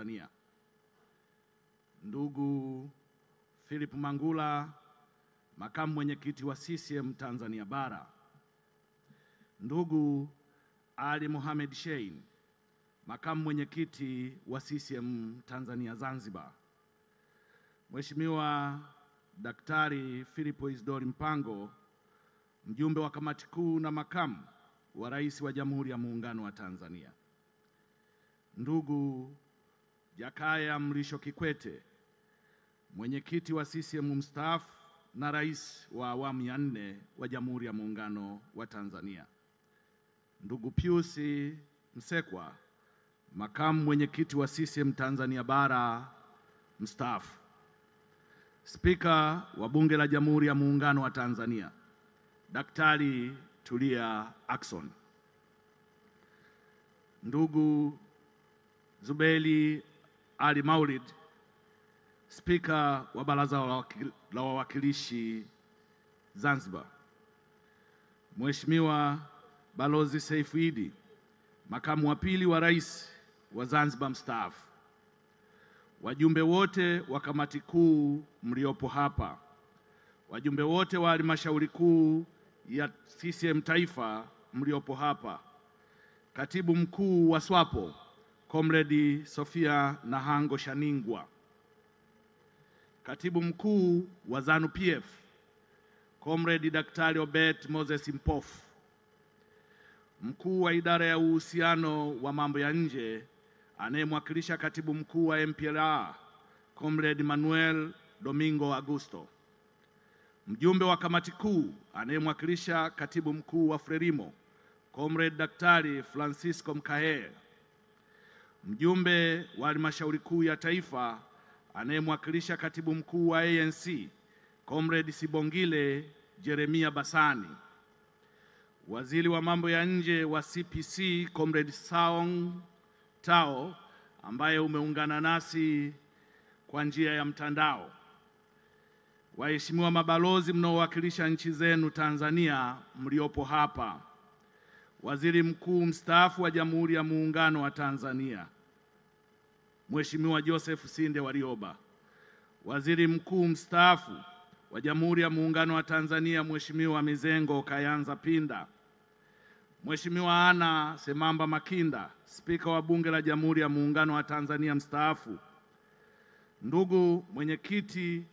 Tanzania. Ndugu Philip Mangula, makamu mwenyekiti wa CCM Tanzania Bara. Ndugu Ali Mohamed Shein, makamu mwenyekiti wa CCM Tanzania Zanzibar. Mheshimiwa Daktari Philip Isdori Mpango, mjumbe wa kamati kuu na makamu wa rais wa Jamhuri ya Muungano wa Tanzania. Ndugu Jakaya Mrisho Kikwete, mwenyekiti wa CCM mstaafu na rais wa awamu ya nne wa Jamhuri ya Muungano wa Tanzania. Ndugu Pius Msekwa, makamu mwenyekiti wa CCM Tanzania Bara mstaafu. Spika wa Bunge la Jamhuri ya Muungano wa Tanzania, Daktari Tulia Ackson. Ndugu Zuberi Ali Maulid, Spika wa Baraza la Wawakilishi Zanzibar. Mheshimiwa Balozi Seif Idi, makamu wa pili wa rais wa Zanzibar mstaafu. Wajumbe wote wa kamati kuu mliopo hapa, wajumbe wote wa halmashauri kuu ya CCM Taifa mliopo hapa, katibu mkuu wa SWAPO Comrade Sofia Nahango Shaningwa, katibu mkuu wa ZANU PF Comrade Daktari Obet Moses Mpofu, mkuu wa idara ya uhusiano wa mambo ya nje anayemwakilisha katibu mkuu wa MPLA Comrade Manuel Domingo Augusto, mjumbe wa kamati kuu anayemwakilisha katibu mkuu wa Frelimo Comrade Daktari Francisco Mkahe, mjumbe wa halmashauri kuu ya taifa anayemwakilisha katibu mkuu wa ANC Comrade Sibongile Jeremia Basani, waziri wa mambo ya nje wa CPC Comrade Saong Tao ambaye umeungana nasi kwa njia ya mtandao, waheshimiwa mabalozi mnaowakilisha nchi zenu Tanzania mliopo hapa, waziri mkuu mstaafu wa Jamhuri ya Muungano wa Tanzania Mheshimiwa Joseph Sinde Warioba, waziri mkuu mstaafu wa Jamhuri ya Muungano wa Tanzania Mheshimiwa Mizengo Kayanza Pinda, Mheshimiwa Ana Semamba Makinda, Spika wa Bunge la Jamhuri ya Muungano wa Tanzania mstaafu, ndugu mwenyekiti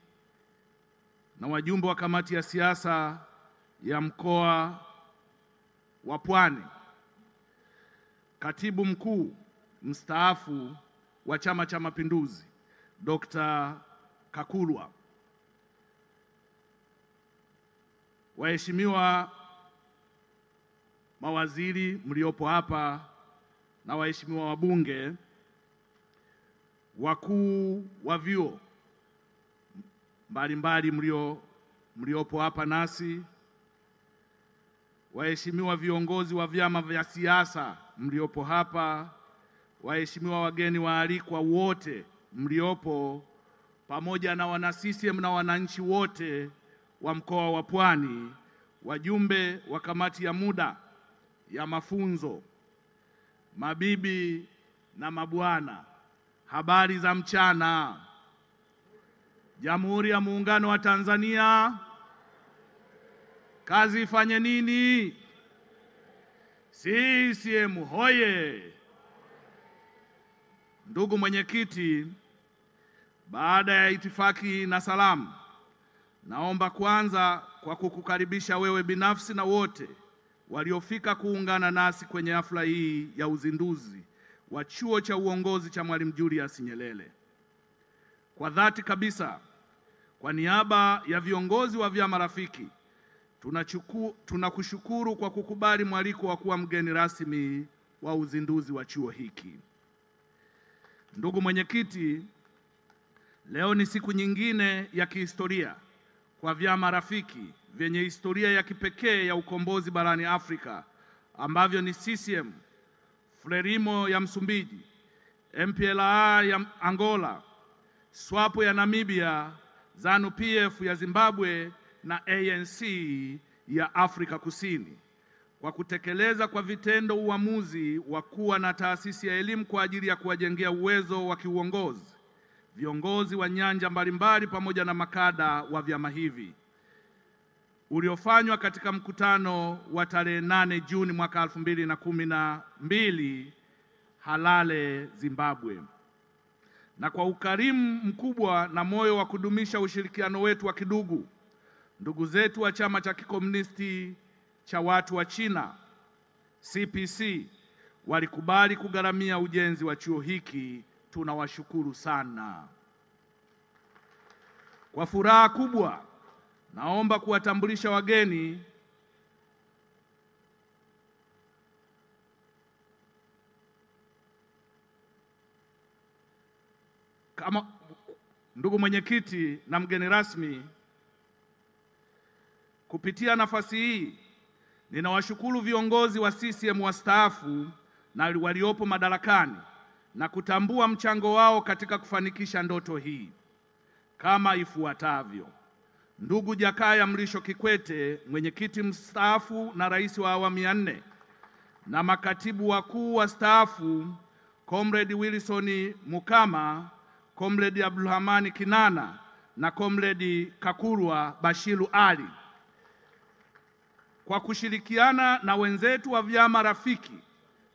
na wajumbe wa kamati ya siasa ya mkoa wa Pwani, katibu mkuu mstaafu wa Chama cha Mapinduzi Dr. Kakulwa, waheshimiwa mawaziri mliopo hapa na waheshimiwa wabunge, wakuu wa vyuo mbalimbali mlio mliopo hapa nasi, waheshimiwa viongozi wa vyama vya siasa mliopo hapa, waheshimiwa wageni waalikwa wote mliopo, pamoja na wana CCM na wananchi wote wa mkoa wa Pwani, wajumbe wa kamati ya muda ya mafunzo, mabibi na mabwana, habari za mchana. Jamhuri ya Muungano wa Tanzania, kazi ifanye nini? CCM hoye! Ndugu mwenyekiti, baada ya itifaki na salamu, naomba kwanza kwa kukukaribisha wewe binafsi na wote waliofika kuungana nasi kwenye hafla hii ya uzinduzi wa Chuo cha Uongozi cha Mwalimu Julius Nyerere. Kwa dhati kabisa, kwa niaba ya viongozi wa vyama rafiki, tunachuku- tunakushukuru kwa kukubali mwaliko wa kuwa mgeni rasmi wa uzinduzi wa chuo hiki. Ndugu mwenyekiti, leo ni siku nyingine ya kihistoria kwa vyama rafiki vyenye historia ya kipekee ya ukombozi barani Afrika ambavyo ni CCM, Frelimo ya Msumbiji, MPLA ya Angola, SWAPO ya Namibia, ZANU PF ya Zimbabwe na ANC ya Afrika Kusini. kwa kutekeleza kwa vitendo uamuzi wa kuwa na taasisi ya elimu kwa ajili ya kuwajengea uwezo wa kiuongozi viongozi wa nyanja mbalimbali pamoja na makada wa vyama hivi uliofanywa katika mkutano wa tarehe 8 Juni mwaka mbili Harare, Zimbabwe. Na kwa ukarimu mkubwa na moyo wa kudumisha ushirikiano wetu wa kidugu, ndugu zetu wa chama cha kikomunisti cha watu wa China CPC walikubali kugharamia ujenzi wa chuo hiki. Tunawashukuru sana. Kwa furaha kubwa, naomba kuwatambulisha wageni kama ndugu mwenyekiti na mgeni rasmi. Kupitia nafasi hii, ninawashukuru viongozi wa CCM wastaafu na waliopo madarakani na kutambua mchango wao katika kufanikisha ndoto hii kama ifuatavyo. Ndugu Jakaya Mrisho Kikwete, mwenyekiti mstaafu na rais wa awamu ya nne, na makatibu wakuu wastaafu Comrade Wilson Mukama, Comrade Abdulhamani Kinana na Comrade Kakurwa Bashiru Ali, kwa kushirikiana na wenzetu wa vyama rafiki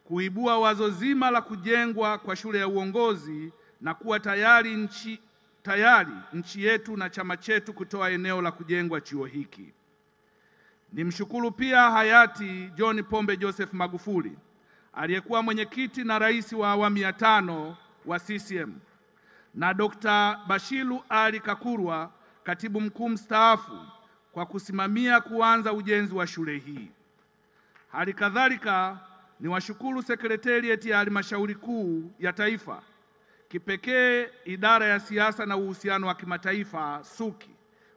kuibua wazo zima la kujengwa kwa shule ya uongozi na kuwa tayari nchi, tayari nchi yetu na chama chetu kutoa eneo la kujengwa chuo hiki. Nimshukuru pia hayati John Pombe Joseph Magufuli aliyekuwa mwenyekiti na rais wa awamu ya tano wa CCM na Dr. Bashiru Ali Kakurwa katibu mkuu mstaafu kwa kusimamia kuanza ujenzi wa shule hii. Hali kadhalika niwashukuru sekretarieti ya halmashauri kuu ya taifa, kipekee idara ya siasa na uhusiano wa kimataifa SUKI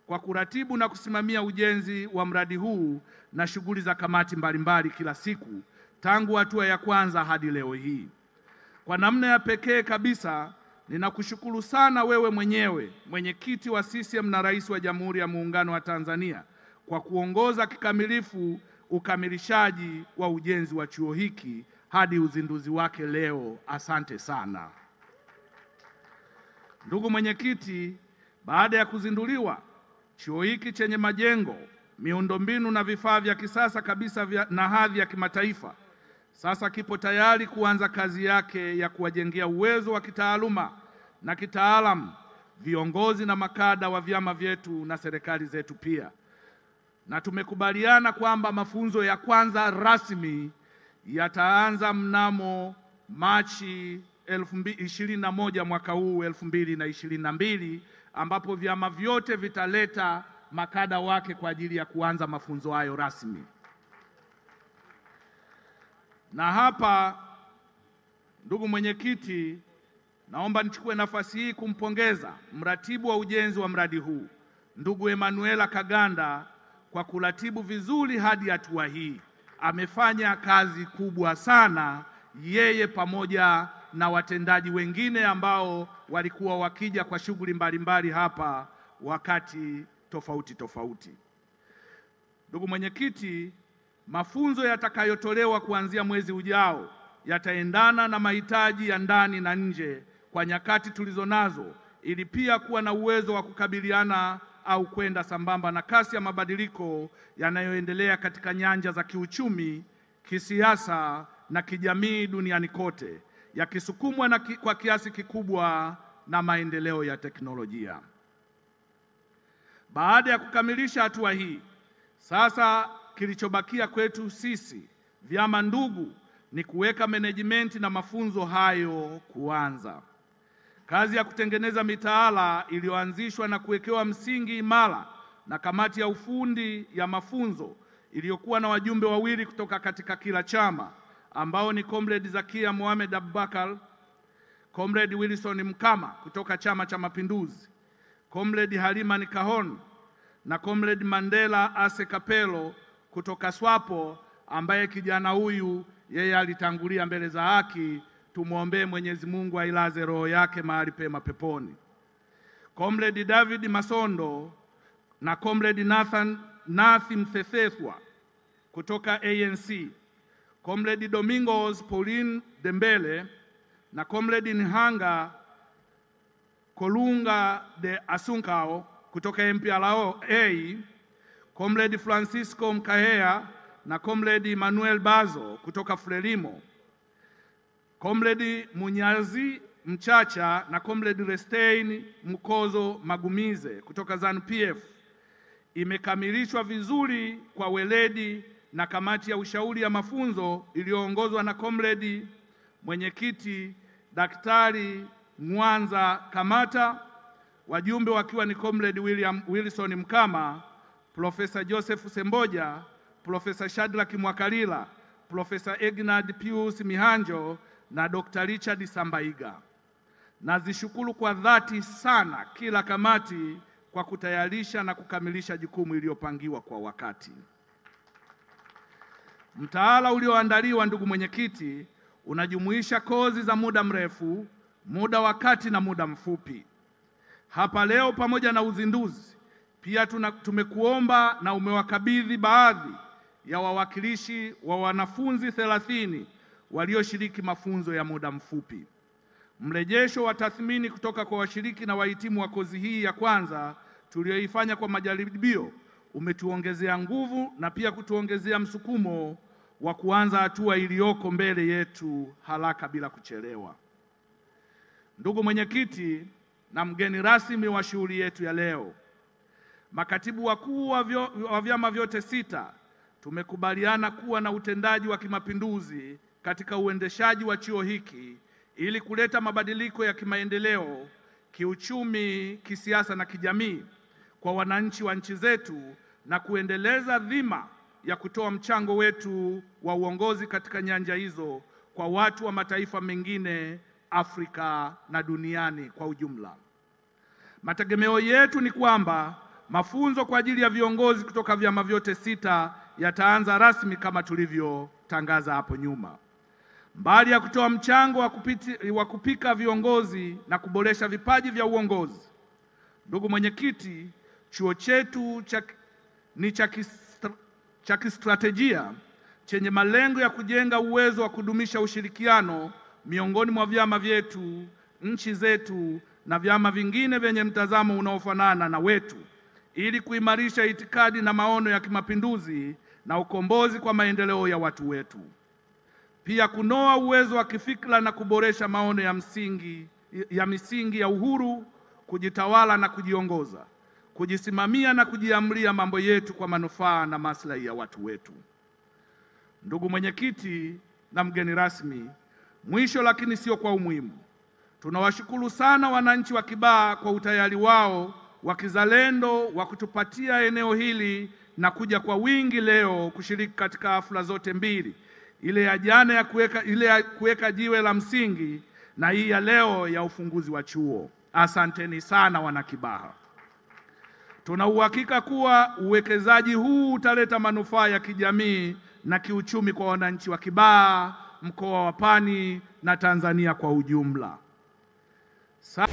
kwa kuratibu na kusimamia ujenzi wa mradi huu na shughuli za kamati mbalimbali kila siku tangu hatua ya kwanza hadi leo hii. Kwa namna ya pekee kabisa ninakushukuru sana wewe mwenyewe mwenyekiti wa CCM na rais wa Jamhuri ya Muungano wa Tanzania kwa kuongoza kikamilifu ukamilishaji wa ujenzi wa chuo hiki hadi uzinduzi wake leo. Asante sana. Ndugu mwenyekiti, baada ya kuzinduliwa chuo hiki chenye majengo, miundombinu na vifaa vya kisasa kabisa vya na hadhi ya kimataifa sasa kipo tayari kuanza kazi yake ya kuwajengea uwezo wa kitaaluma na kitaalamu viongozi na makada wa vyama vyetu na serikali zetu pia. Na tumekubaliana kwamba mafunzo ya kwanza rasmi yataanza mnamo Machi ishirini na moja mwaka huu elfu mbili na ishirini na mbili ambapo vyama vyote vitaleta makada wake kwa ajili ya kuanza mafunzo hayo rasmi. Na hapa, ndugu mwenyekiti, naomba nichukue nafasi hii kumpongeza mratibu wa ujenzi wa mradi huu ndugu Emanuela Kaganda kwa kuratibu vizuri hadi hatua hii. Amefanya kazi kubwa sana, yeye pamoja na watendaji wengine ambao walikuwa wakija kwa shughuli mbalimbali hapa wakati tofauti tofauti. Ndugu mwenyekiti, mafunzo yatakayotolewa kuanzia mwezi ujao yataendana na mahitaji ya ndani na nje kwa nyakati tulizonazo ili pia kuwa na uwezo wa kukabiliana au kwenda sambamba na kasi ya mabadiliko yanayoendelea katika nyanja za kiuchumi, kisiasa na kijamii duniani kote, yakisukumwa ki, kwa kiasi kikubwa na maendeleo ya teknolojia. Baada ya kukamilisha hatua hii, sasa kilichobakia kwetu sisi vyama ndugu ni kuweka management na mafunzo hayo kuanza. Kazi ya kutengeneza mitaala iliyoanzishwa na kuwekewa msingi imara na kamati ya ufundi ya mafunzo iliyokuwa na wajumbe wawili kutoka katika kila chama ambao ni Comrade Zakia Mohamed Abubakar, Comrade Wilson Mkama kutoka Chama cha Mapinduzi, Comrade Halima Nikahon na Comrade Mandela Ase Kapelo kutoka SWAPO ambaye kijana huyu yeye alitangulia mbele za haki. Tumwombee Mwenyezi Mungu ailaze roho yake mahali pema peponi. Comrade David Masondo na Comrade Nathan Nathi Mthethethwa kutoka ANC, Comrade Domingos Pauline Dembele na Comrade Nhanga Kolunga de Asunkao kutoka MPLA, Comrade Francisco Mkahea na Comrade Emmanuel Bazo kutoka Frelimo, Comrade Munyazi Mchacha na Comrade Restein Mkozo Magumize kutoka ZANU-PF imekamilishwa vizuri kwa weledi na kamati ya ushauri ya mafunzo iliyoongozwa na Comrade mwenyekiti Daktari Mwanza Kamata, wajumbe wakiwa ni Comrade William Wilson Mkama, Profesa Joseph Semboja, Profesa Shadrack Mwakalila, Profesa Egnad Pius Mihanjo na Dr. Richard Sambaiga. Nazishukuru kwa dhati sana kila kamati kwa kutayarisha na kukamilisha jukumu iliyopangiwa kwa wakati. Mtaala ulioandaliwa, ndugu mwenyekiti, unajumuisha kozi za muda mrefu, muda wa kati na muda mfupi. Hapa leo pamoja na uzinduzi pia tuna, tumekuomba na umewakabidhi baadhi ya wawakilishi wa wanafunzi thelathini walioshiriki mafunzo ya muda mfupi. Mrejesho wa tathmini kutoka kwa washiriki na wahitimu wa kozi hii ya kwanza tuliyoifanya kwa majaribio umetuongezea nguvu na pia kutuongezea msukumo wa kuanza hatua iliyoko mbele yetu haraka bila kuchelewa. Ndugu mwenyekiti na mgeni rasmi wa shughuli yetu ya leo, makatibu wakuu wa, vyama vyote sita tumekubaliana kuwa na utendaji wa kimapinduzi katika uendeshaji wa chuo hiki ili kuleta mabadiliko ya kimaendeleo, kiuchumi, kisiasa na kijamii kwa wananchi wa nchi zetu na kuendeleza dhima ya kutoa mchango wetu wa uongozi katika nyanja hizo kwa watu wa mataifa mengine Afrika na duniani kwa ujumla. Mategemeo yetu ni kwamba mafunzo kwa ajili ya viongozi kutoka vyama vyote sita yataanza rasmi kama tulivyotangaza hapo nyuma. Mbali ya kutoa mchango wa, kupika viongozi na kuboresha vipaji vya uongozi, ndugu mwenyekiti, chuo chetu cha, ni cha kistratejia chenye malengo ya kujenga uwezo wa kudumisha ushirikiano miongoni mwa vyama vyetu, nchi zetu na vyama vingine vyenye mtazamo unaofanana na wetu ili kuimarisha itikadi na maono ya kimapinduzi na ukombozi kwa maendeleo ya watu wetu. Pia kunoa uwezo wa kifikra na kuboresha maono ya msingi ya misingi ya uhuru, kujitawala na kujiongoza, kujisimamia na kujiamlia mambo yetu kwa manufaa na maslahi ya watu wetu. Ndugu mwenyekiti na mgeni rasmi, mwisho lakini sio kwa umuhimu, tunawashukuru sana wananchi wa Kibaha kwa utayari wao wa kizalendo wa kutupatia eneo hili na kuja kwa wingi leo kushiriki katika hafla zote mbili, ile ya jana ya kuweka ile ya kuweka jiwe la msingi na hii ya leo ya ufunguzi wa chuo. Asanteni sana wana Kibaha. Tuna uhakika kuwa uwekezaji huu utaleta manufaa ya kijamii na kiuchumi kwa wananchi wa Kibaha, mkoa wa Pwani na Tanzania kwa ujumla. Sa